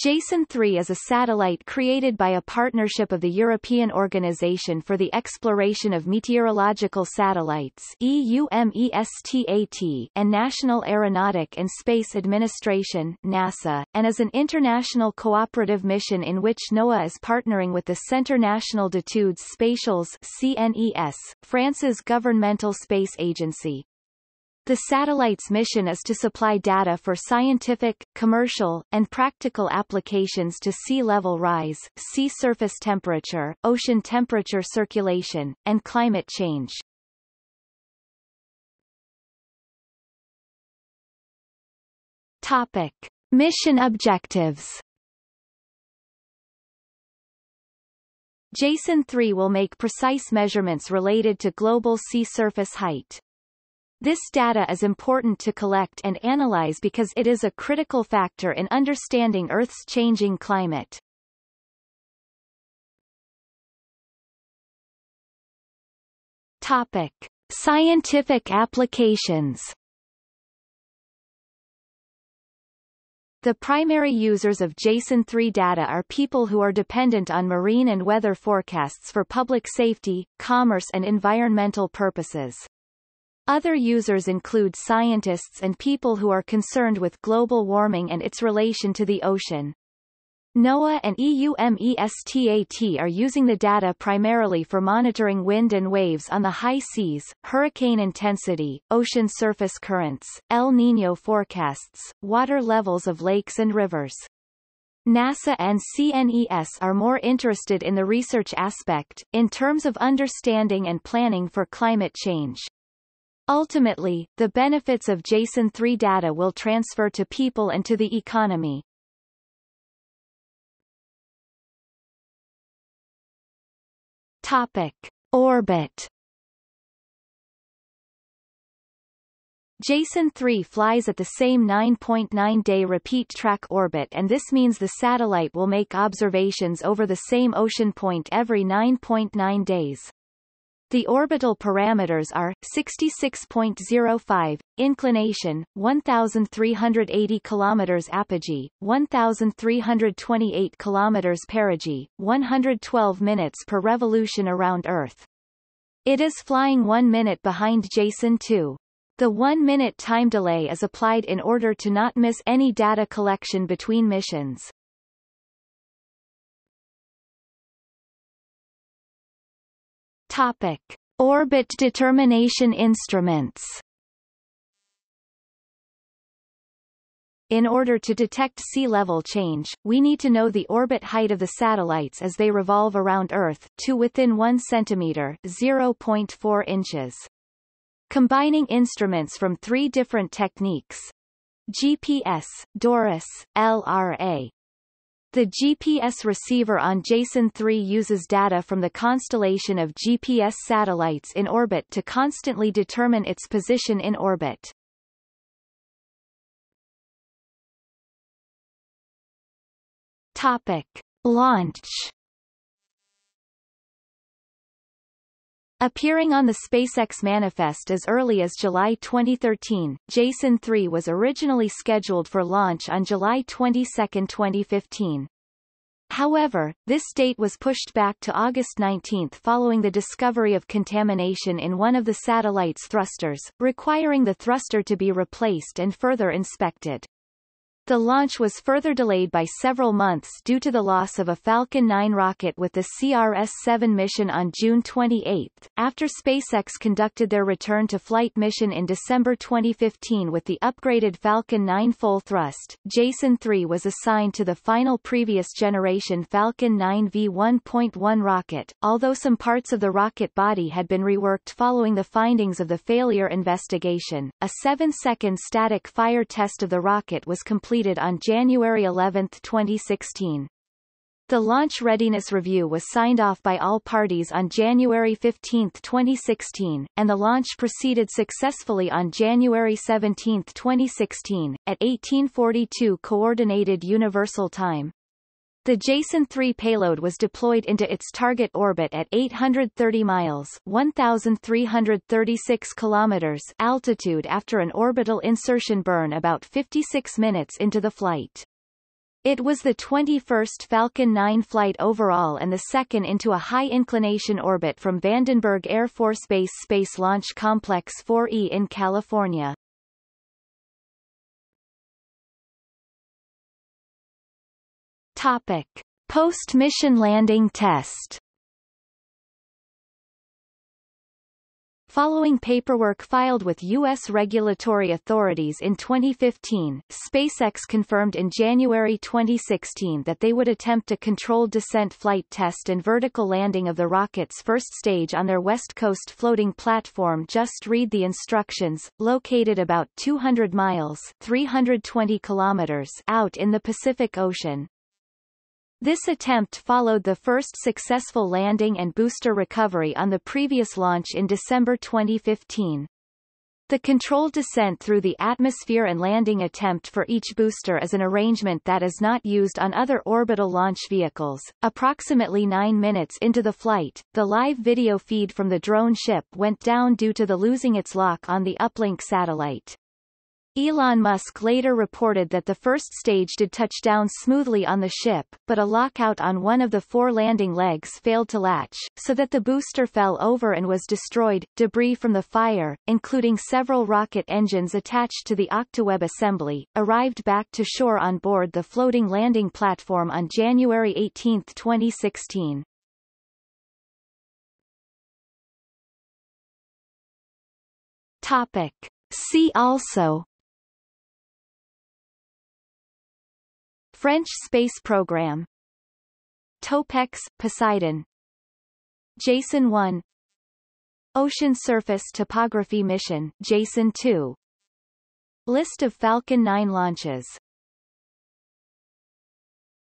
Jason 3 is a satellite created by a partnership of the European Organization for the Exploration of Meteorological Satellites and National Aeronautic and Space Administration NASA, and is an international cooperative mission in which NOAA is partnering with the Centre National d'études spatiales CNES, France's governmental space agency. The satellite's mission is to supply data for scientific, commercial, and practical applications to sea level rise, sea surface temperature, ocean temperature circulation, and climate change. Topic. Mission objectives Jason 3 will make precise measurements related to global sea surface height. This data is important to collect and analyze because it is a critical factor in understanding Earth's changing climate. Topic. Scientific applications The primary users of JASON 3 data are people who are dependent on marine and weather forecasts for public safety, commerce and environmental purposes. Other users include scientists and people who are concerned with global warming and its relation to the ocean. NOAA and EUMETSAT are using the data primarily for monitoring wind and waves on the high seas, hurricane intensity, ocean surface currents, El Niño forecasts, water levels of lakes and rivers. NASA and CNES are more interested in the research aspect, in terms of understanding and planning for climate change. Ultimately, the benefits of JASON 3 data will transfer to people and to the economy. Topic. Orbit JASON 3 flies at the same 9.9-day repeat track orbit and this means the satellite will make observations over the same ocean point every 9.9 days. The orbital parameters are 66.05 inclination 1380 km apogee 1328 km perigee 112 minutes per revolution around Earth. It is flying 1 minute behind Jason 2. The 1 minute time delay is applied in order to not miss any data collection between missions. Topic. Orbit determination instruments In order to detect sea level change, we need to know the orbit height of the satellites as they revolve around Earth, to within 1 centimeter 0.4 inches. Combining instruments from three different techniques GPS, DORIS, LRA, the GPS receiver on JASON 3 uses data from the constellation of GPS satellites in orbit to constantly determine its position in orbit. Topic. Launch Appearing on the SpaceX manifest as early as July 2013, JASON 3 was originally scheduled for launch on July 22, 2015. However, this date was pushed back to August 19 following the discovery of contamination in one of the satellite's thrusters, requiring the thruster to be replaced and further inspected. The launch was further delayed by several months due to the loss of a Falcon 9 rocket with the CRS-7 mission on June 28, after SpaceX conducted their return to flight mission in December 2015 with the upgraded Falcon 9 full thrust. Jason 3 was assigned to the final previous generation Falcon 9 V1.1 rocket, although some parts of the rocket body had been reworked following the findings of the failure investigation. A 7-second static fire test of the rocket was completed completed on January 11, 2016. The launch readiness review was signed off by all parties on January 15, 2016, and the launch proceeded successfully on January 17, 2016, at 1842 Coordinated Universal Time. The JASON 3 payload was deployed into its target orbit at 830 miles 1,336 kilometers altitude after an orbital insertion burn about 56 minutes into the flight. It was the 21st Falcon 9 flight overall and the second into a high-inclination orbit from Vandenberg Air Force Base Space Launch Complex 4E in California. Topic. Post-mission landing test Following paperwork filed with U.S. regulatory authorities in 2015, SpaceX confirmed in January 2016 that they would attempt a controlled descent flight test and vertical landing of the rocket's first stage on their West Coast floating platform Just Read the Instructions, located about 200 miles 320 kilometers out in the Pacific Ocean. This attempt followed the first successful landing and booster recovery on the previous launch in December 2015. The controlled descent through the atmosphere and landing attempt for each booster is an arrangement that is not used on other orbital launch vehicles. Approximately nine minutes into the flight, the live video feed from the drone ship went down due to the losing its lock on the uplink satellite. Elon Musk later reported that the first stage did touch down smoothly on the ship, but a lockout on one of the four landing legs failed to latch, so that the booster fell over and was destroyed. Debris from the fire, including several rocket engines attached to the Octaweb assembly, arrived back to shore on board the floating landing platform on January 18, 2016. Topic. See also French space program. Topex, Poseidon. Jason 1 Ocean Surface Topography Mission Jason 2 List of Falcon 9 launches